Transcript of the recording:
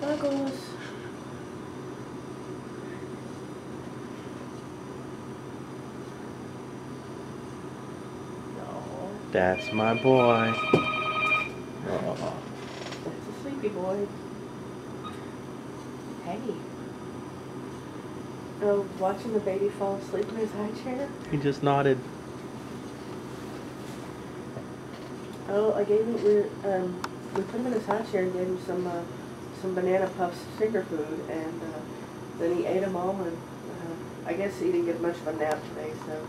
Buggles. No, That's my boy. Aw. that's a sleepy boy. Hey. Oh, watching the baby fall asleep in his high chair? He just nodded. Oh, I gave him, we, um, we put him in his high chair and gave him some, uh, some banana puffs finger food, and, uh, then he ate them all, and, uh, I guess he didn't get much of a nap today, so